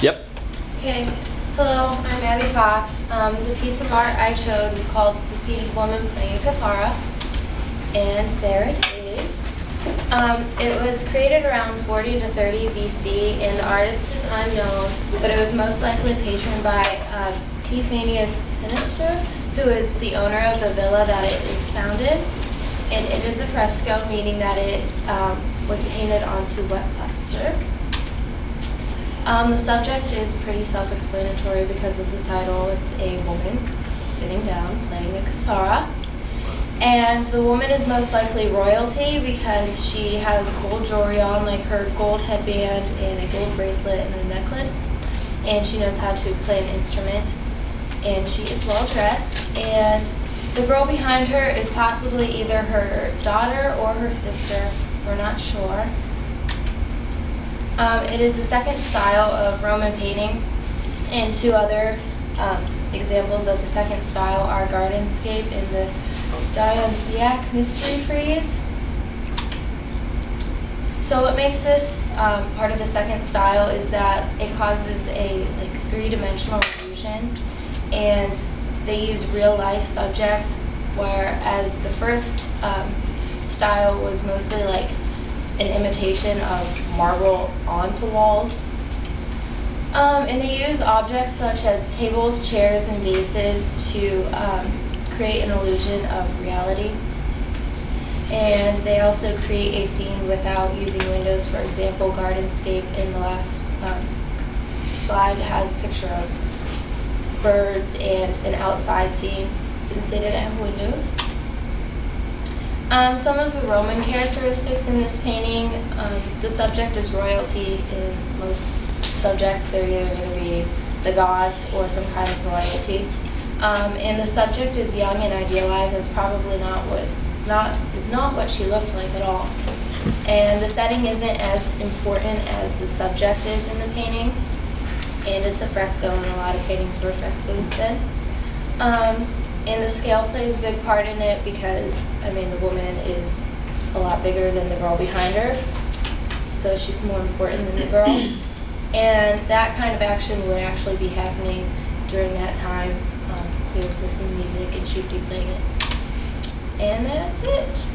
Yep. Okay, hello, I'm Abbie Fox. Um, the piece of art I chose is called The Seated Woman Playing a Kithara. And there it is. Um, it was created around 40 to 30 BC, and the artist is unknown, but it was most likely patroned by uh, P. Fannius Synistor, who is the owner of the villa that it is founded. And it is a fresco, meaning that it um, was painted onto wet plaster. Um, the subject is pretty self-explanatory because of the title. It's a woman sitting down playing a kithara. And the woman is most likely royalty because she has gold jewelry on, like her gold headband and a gold bracelet and a necklace. And she knows how to play an instrument. And she is well dressed. And the girl behind her is possibly either her daughter or her sister. We're not sure. Um, it is the second style of Roman painting, and two other um, examples of the second style are Gardenscape and the Dionysiac Mystery Frieze. So what makes this um, part of the second style is that it causes a like three-dimensional illusion, and they use real-life subjects, whereas the first um, style was mostly like an imitation of marble onto walls. Um, and they use objects such as tables, chairs, and vases to um, create an illusion of reality. And they also create a scene without using windows. For example, Gardenscape in the last um, slide has a picture of birds and an outside scene since they didn't have windows. Um, some of the Roman characteristics in this painting, um, the subject is royalty. In most subjects, they're either going to be the gods or some kind of royalty. Um, and the subject is young and idealized. That's probably not what not is not what she looked like at all. And the setting isn't as important as the subject is in the painting. And it's a fresco, and a lot of paintings were frescoes then. And the scale plays a big part in it because, I mean, the woman is a lot bigger than the girl behind her. So she's more important than the girl. And that kind of action would actually be happening during that time. Um, they would listen to music and she'd be playing it. And that's it.